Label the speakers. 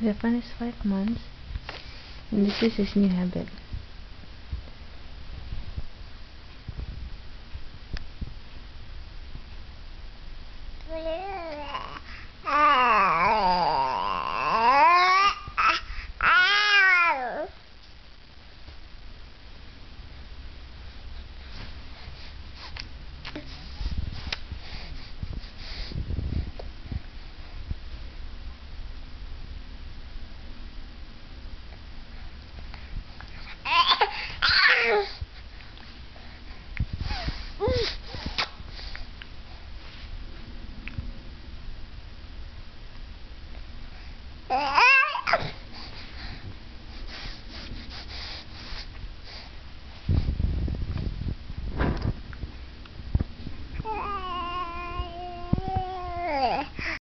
Speaker 1: Japan is 5 months and this is his new habit Blue.